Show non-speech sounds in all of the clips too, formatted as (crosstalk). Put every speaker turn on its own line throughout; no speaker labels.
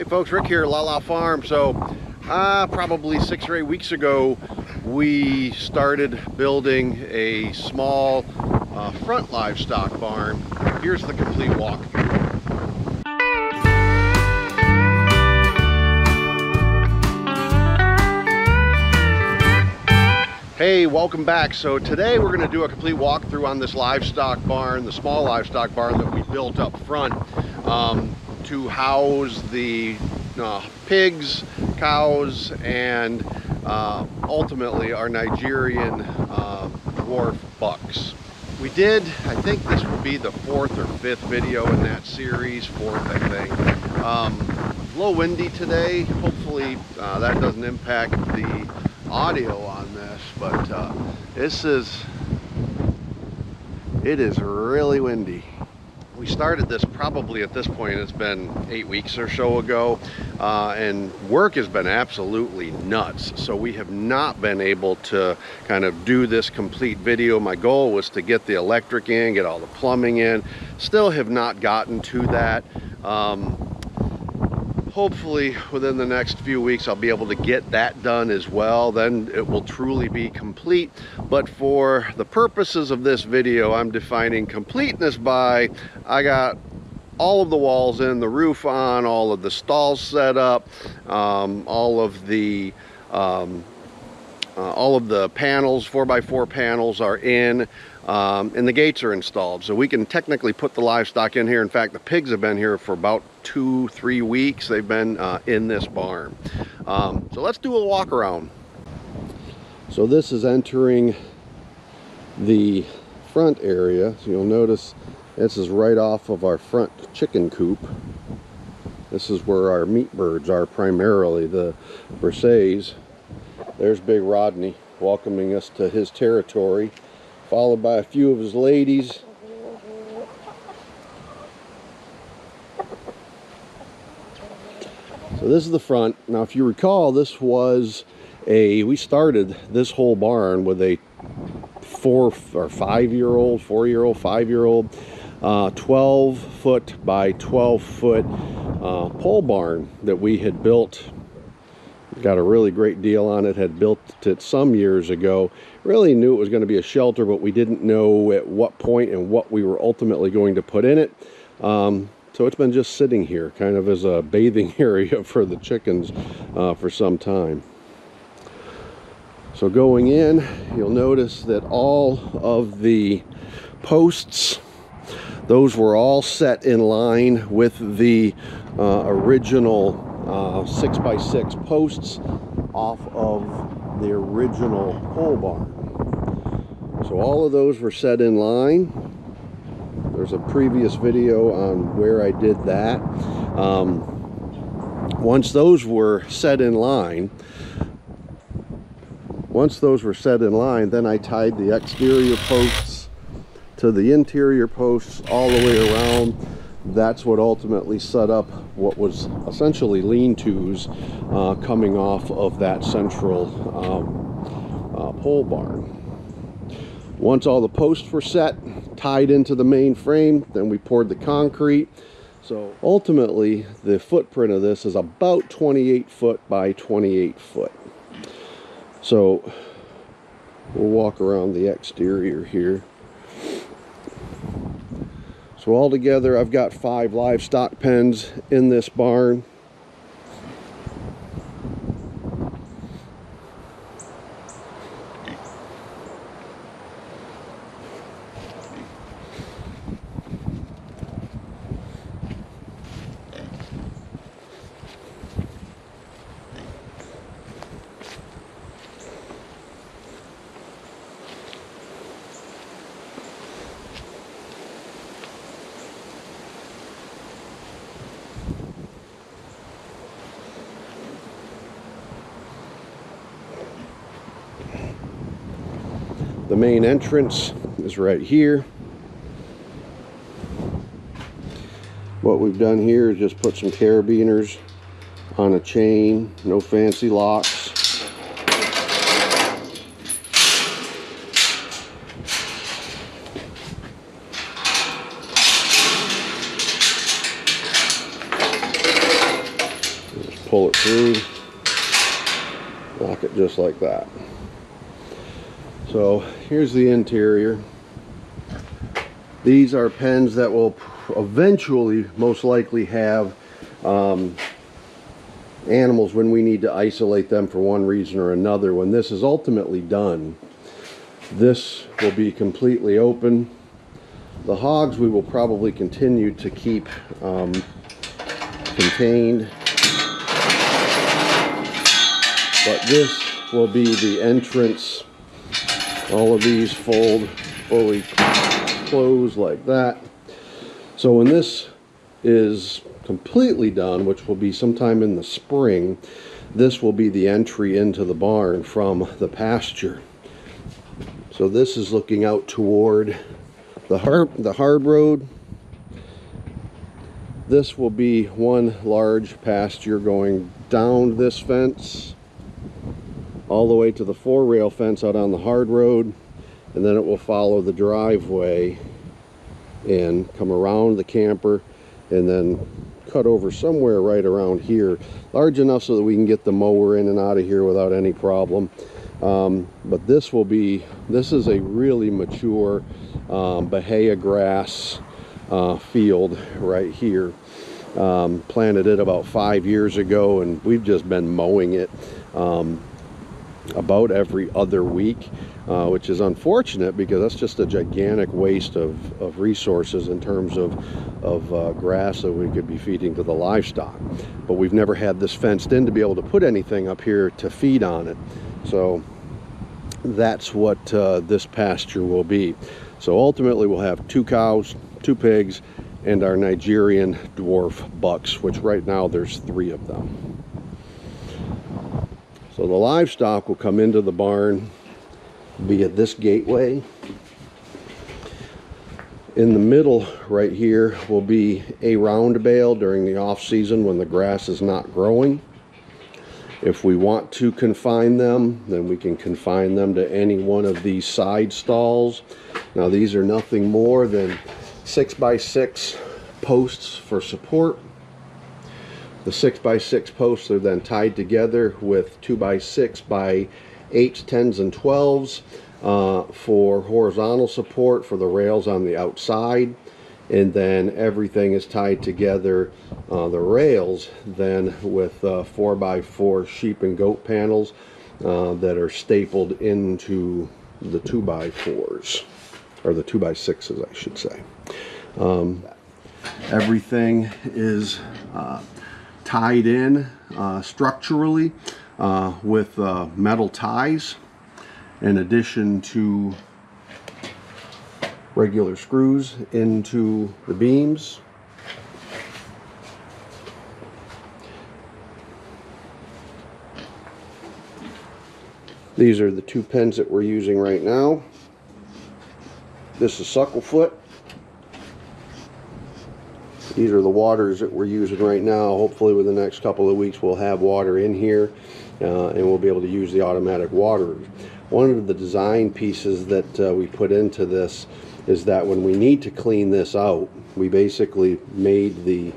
Hey folks, Rick here, LaLa Farm. So, uh, probably six or eight weeks ago, we started building a small uh, front livestock barn. Here's the complete walkthrough. Hey, welcome back. So today we're going to do a complete walkthrough on this livestock barn, the small livestock barn that we built up front. Um, to house the uh, pigs, cows, and uh, ultimately our Nigerian uh, dwarf bucks. We did, I think this will be the fourth or fifth video in that series, fourth I think. Um, a little windy today, hopefully uh, that doesn't impact the audio on this, but uh, this is, it is really windy we started this probably at this point it's been eight weeks or so ago uh, and work has been absolutely nuts. So we have not been able to kind of do this complete video. My goal was to get the electric in get all the plumbing in. Still have not gotten to that. Um, hopefully within the next few weeks I'll be able to get that done as well. Then it will truly be complete. But for the purposes of this video I'm defining completeness by I got all of the walls in the roof on all of the stalls set up um, all of the um, uh, all of the panels 4x4 panels are in um, and the gates are installed. So we can technically put the livestock in here. In fact the pigs have been here for about two three weeks they've been uh, in this barn. Um, so let's do a walk around. So this is entering the front area. So you'll notice this is right off of our front chicken coop. This is where our meat birds are primarily the Versailles there's big Rodney welcoming us to his territory followed by a few of his ladies. So this is the front. Now if you recall, this was a, we started this whole barn with a four or five year old, four year old, five year old, uh, 12 foot by 12 foot uh, pole barn that we had built. Got a really great deal on it had built it some years ago. Really knew it was going to be a shelter but we didn't know at what point and what we were ultimately going to put in it. Um, so it's been just sitting here kind of as a bathing (laughs) area for the chickens uh, for some time so going in you'll notice that all of the posts those were all set in line with the uh, original uh, six by six posts off of the original pole barn. So all of those were set in line. There's a previous video on where I did that. Um, once those were set in line, once those were set in line, then I tied the exterior posts to the interior posts all the way around that's what ultimately set up what was essentially lean-tos uh, coming off of that central um, uh, pole barn. Once all the posts were set, tied into the main frame, then we poured the concrete. So ultimately, the footprint of this is about 28 foot by 28 foot. So we'll walk around the exterior here. So altogether I've got five livestock pens in this barn. Main entrance is right here. What we've done here is just put some carabiners on a chain, no fancy locks. Just pull it through lock it just like that so here's the interior these are pens that will eventually most likely have um, animals when we need to isolate them for one reason or another. When this is ultimately done, this will be completely open. The hogs we will probably continue to keep um, contained. But this will be the entrance. All of these fold fully close like that. So when this is completely done, which will be sometime in the spring, this will be the entry into the barn from the pasture. So this is looking out toward the hard, the hard road. This will be one large pasture going down this fence all the way to the four rail fence out on the hard road and then it will follow the driveway and come around the camper and then cut over somewhere right around here large enough so that we can get the mower in and out of here without any problem. Um, but this will be this is a really mature um, Bahia grass uh, field right here um, planted it about five years ago and we've just been mowing it. Um, about every other week uh, which is unfortunate because that's just a gigantic waste of, of resources in terms of, of uh, grass that we could be feeding to the livestock. But we've never had this fenced in to be able to put anything up here to feed on it. So that's what uh, this pasture will be. So ultimately we'll have two cows, two pigs, and our Nigerian dwarf bucks, which right now there's three of them. So the livestock will come into the barn be at this gateway. In the middle right here will be a round bale during the off season when the grass is not growing. If we want to confine them, then we can confine them to any one of these side stalls. Now these are nothing more than six by six posts for support. The six by six posts are then tied together with two by six by 8s, 10s, and 12s uh, for horizontal support for the rails on the outside. And then everything is tied together, uh, the rails, then with uh, 4x4 sheep and goat panels uh, that are stapled into the 2x4s, or the 2x6s, I should say. Um, everything is uh, tied in uh, structurally uh, with uh, metal ties in addition to regular screws into the beams. These are the two pens that we're using right now. This is sucklefoot. These are the waters that we're using right now. Hopefully within the next couple of weeks we'll have water in here uh, and we'll be able to use the automatic water. One of the design pieces that uh, we put into this is that when we need to clean this out, we basically made the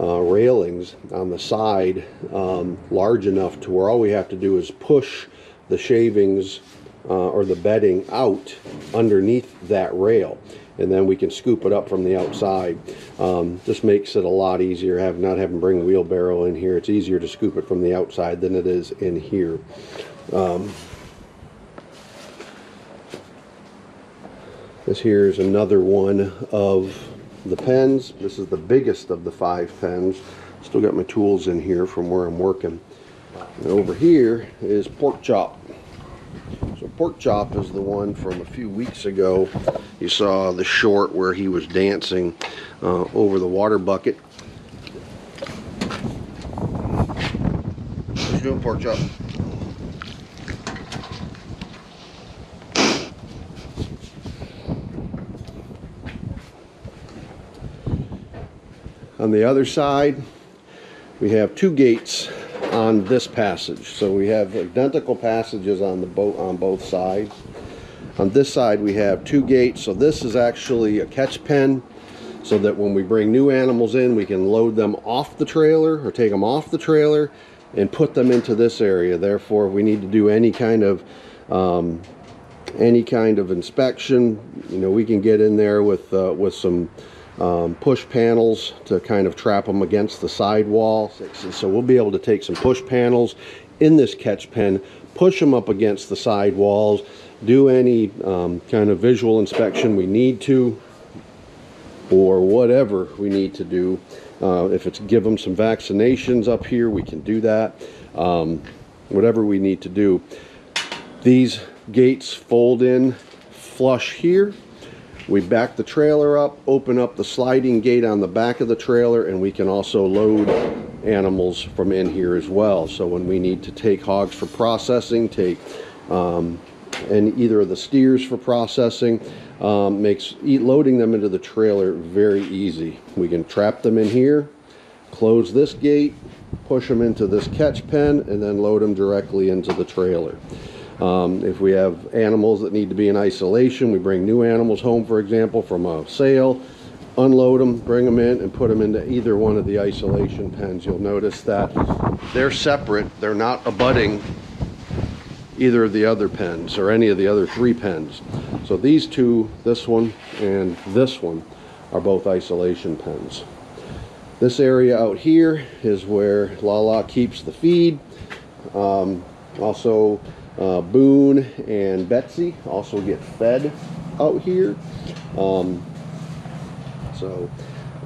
uh, railings on the side um, large enough to where all we have to do is push the shavings uh, or the bedding out underneath that rail and then we can scoop it up from the outside. Um, this makes it a lot easier, have not having to bring a wheelbarrow in here. It's easier to scoop it from the outside than it is in here. Um, this here is another one of the pens. This is the biggest of the five pens. Still got my tools in here from where I'm working. And over here is pork chop. Pork chop is the one from a few weeks ago. You saw the short where he was dancing uh, over the water bucket. What's doing pork chop? On the other side, we have two gates on this passage. So we have identical passages on the boat on both sides. On this side we have two gates. So this is actually a catch pen. so that when we bring new animals in, we can load them off the trailer or take them off the trailer and put them into this area. Therefore, if we need to do any kind of um, any kind of inspection, you know, we can get in there with uh, with some um, push panels to kind of trap them against the sidewall. So we'll be able to take some push panels in this catch pen, push them up against the side walls, do any um, kind of visual inspection we need to, or whatever we need to do. Uh, if it's give them some vaccinations up here, we can do that. Um, whatever we need to do. These gates fold in flush here. We back the trailer up, open up the sliding gate on the back of the trailer, and we can also load animals from in here as well. So when we need to take hogs for processing, take um, and either of the steers for processing, um, makes loading them into the trailer very easy. We can trap them in here, close this gate, push them into this catch pen, and then load them directly into the trailer. Um, if we have animals that need to be in isolation, we bring new animals home, for example, from a sale, unload them, bring them in, and put them into either one of the isolation pens. You'll notice that they're separate. They're not abutting either of the other pens or any of the other three pens. So these two, this one and this one, are both isolation pens. This area out here is where Lala keeps the feed. Um, also, uh, Boone and Betsy also get fed out here. Um, so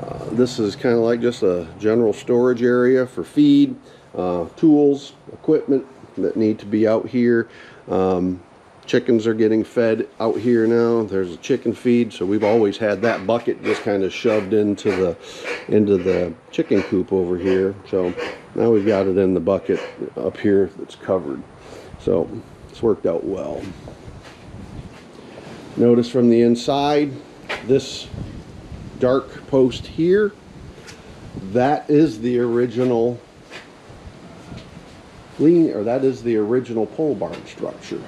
uh, this is kind of like just a general storage area for feed, uh, tools, equipment that need to be out here. Um, chickens are getting fed out here now. There's a chicken feed, so we've always had that bucket just kind of shoved into the into the chicken coop over here. So now we've got it in the bucket up here that's covered. So it's worked out well. Notice from the inside, this dark post here, that is the original lean, or that is the original pole barn structure.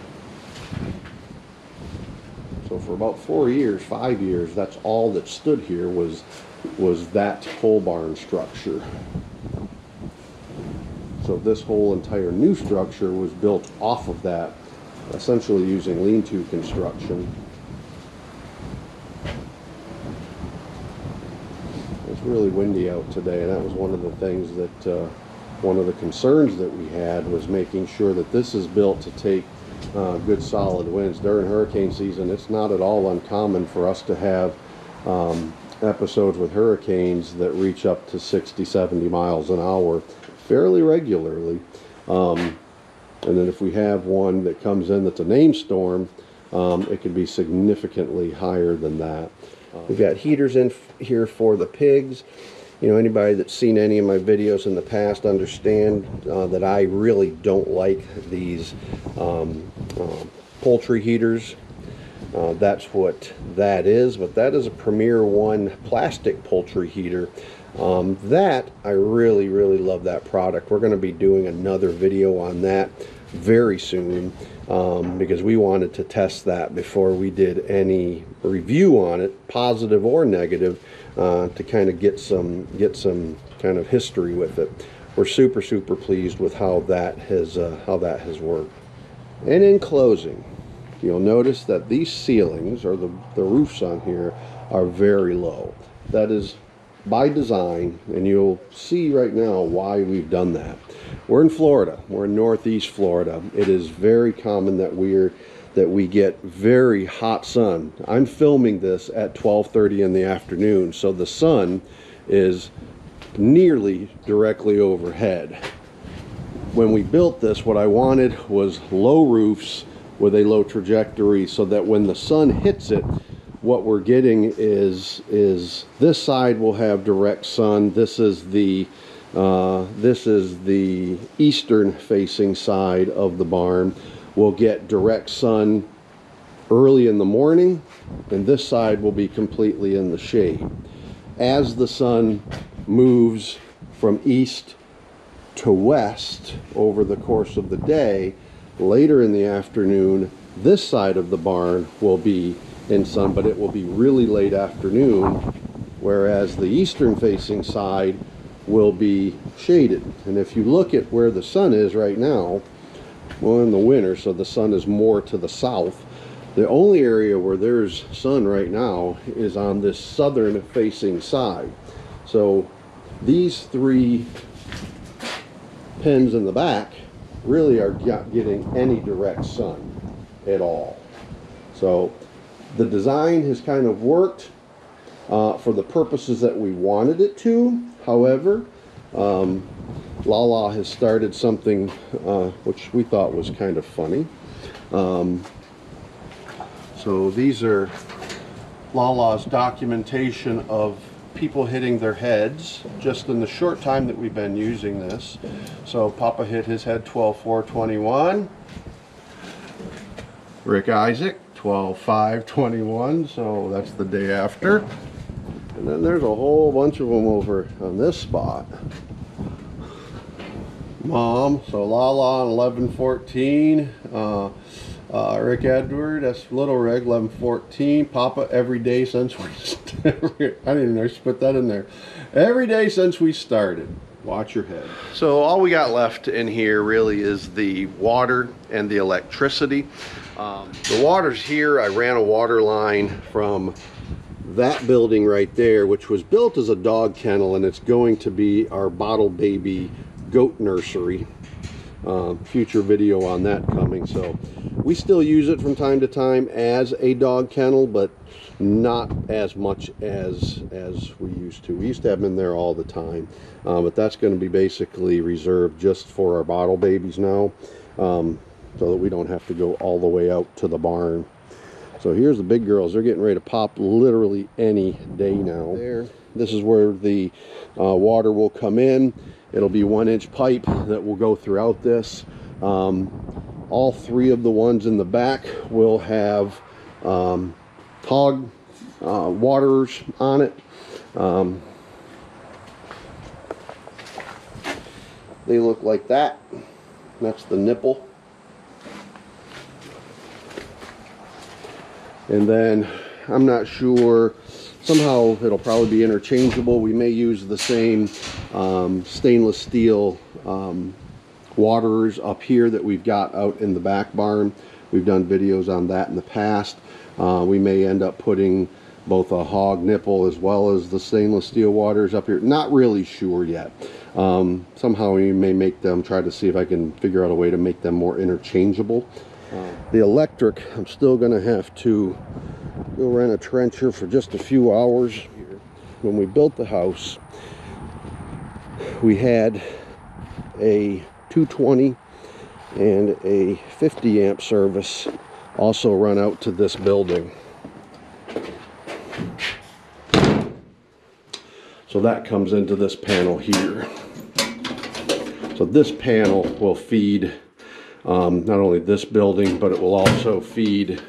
So for about four years, five years, that's all that stood here was was that pole barn structure. So this whole entire new structure was built off of that, essentially using lean-to construction. It's really windy out today, and that was one of the things that, uh, one of the concerns that we had was making sure that this is built to take uh, good solid winds. During hurricane season, it's not at all uncommon for us to have um, episodes with hurricanes that reach up to 60, 70 miles an hour fairly regularly. Um, and then if we have one that comes in that's a name storm, um, it could be significantly higher than that. We've got heaters in here for the pigs. You know, anybody that's seen any of my videos in the past understand uh, that I really don't like these um, uh, poultry heaters. Uh, that's what that is, but that is a Premier One plastic poultry heater um, that, I really, really love that product. We're going to be doing another video on that very soon um, because we wanted to test that before we did any review on it, positive or negative, uh, to kind of get some get some kind of history with it. We're super super pleased with how that has uh, how that has worked. And in closing, you'll notice that these ceilings or the the roofs on here are very low. That is by design, and you'll see right now why we've done that. We're in Florida. We're in Northeast Florida. It is very common that we're that we get very hot sun. I'm filming this at 12:30 in the afternoon, so the sun is nearly directly overhead. When we built this, what I wanted was low roofs with a low trajectory so that when the sun hits it, what we're getting is is this side will have direct sun. This is the uh, this is the eastern facing side of the barn. We'll get direct sun early in the morning, and this side will be completely in the shade. As the sun moves from east to west over the course of the day, later in the afternoon, this side of the barn will be in sun, but it will be really late afternoon whereas the eastern facing side will be shaded. And if you look at where the sun is right now, well in the winter, so the sun is more to the south, the only area where there's sun right now is on this southern facing side. So these three pens in the back really are not getting any direct sun at all. So the design has kind of worked uh, for the purposes that we wanted it to. However, um, Lala has started something uh, which we thought was kind of funny. Um, so these are Lala's documentation of people hitting their heads just in the short time that we've been using this. So Papa hit his head 12-4-21. Rick Isaac 12-5-21, so that's the day after. And then there's a whole bunch of them over on this spot. Mom, so Lala on 11-14. Uh, uh, Rick Edward, that's Little Rick, 1114. Papa, every day since we. (laughs) I didn't even know I should put that in there. Every day since we started. Watch your head. So all we got left in here really is the water and the electricity. Um, the water's here. I ran a water line from that building right there, which was built as a dog kennel, and it's going to be our bottle baby goat nursery. Uh, future video on that coming. So we still use it from time to time as a dog kennel, but not as much as as we used to. We used to have them in there all the time, uh, but that's going to be basically reserved just for our bottle babies now, um, so that we don't have to go all the way out to the barn. So here's the big girls. They're getting ready to pop literally any day now. There. This is where the uh, water will come in. It'll be one inch pipe that will go throughout this. Um, all three of the ones in the back will have um, hog uh, waterers on it. Um, they look like that. That's the nipple. And then I'm not sure somehow it'll probably be interchangeable. We may use the same um, stainless steel um, waterers up here that we've got out in the back barn. We've done videos on that in the past. Uh, we may end up putting both a hog nipple as well as the stainless steel waters up here. Not really sure yet. Um, somehow we may make them, try to see if I can figure out a way to make them more interchangeable. Uh, the electric, I'm still going to have to go rent a trencher for just a few hours. When we built the house, we had a 220 and a 50 amp service also run out to this building. So that comes into this panel here. So this panel will feed um, not only this building, but it will also feed,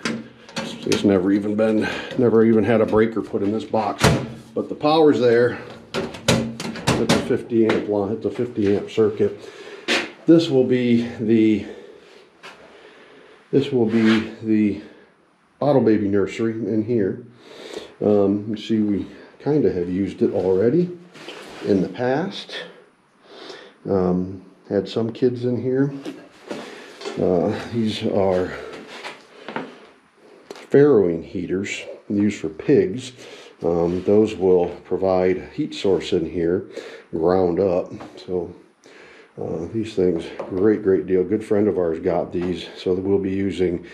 it's never even been, never even had a breaker put in this box, but the power's there. It's a 50 amp line, it's a 50 amp circuit. This will be the this will be the bottle baby nursery in here. Um, you see, we kind of have used it already in the past. Um, had some kids in here. Uh, these are farrowing heaters used for pigs. Um, those will provide heat source in here, ground up. So uh, these things, great, great deal. Good friend of ours got these, so we'll be using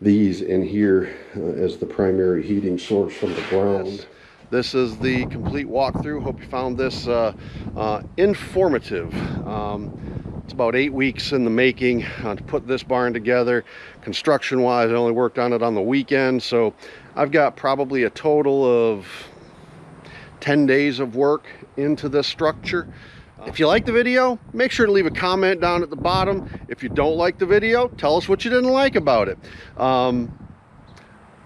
these in here uh, as the primary heating source from the ground. This is the complete walkthrough. Hope you found this uh, uh informative. Um, it's about eight weeks in the making uh, to put this barn together. Construction wise, I only worked on it on the weekend, so I've got probably a total of 10 days of work into this structure. If you like the video, make sure to leave a comment down at the bottom. If you don't like the video, tell us what you didn't like about it. Um,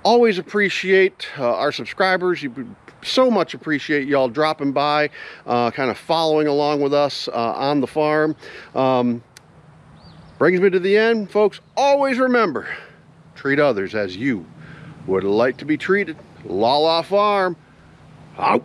always appreciate uh, our subscribers. You so much appreciate y'all dropping by, uh, kind of following along with us uh, on the farm. Um, brings me to the end, folks. Always remember, treat others as you would like to be treated. LaLa Farm, out.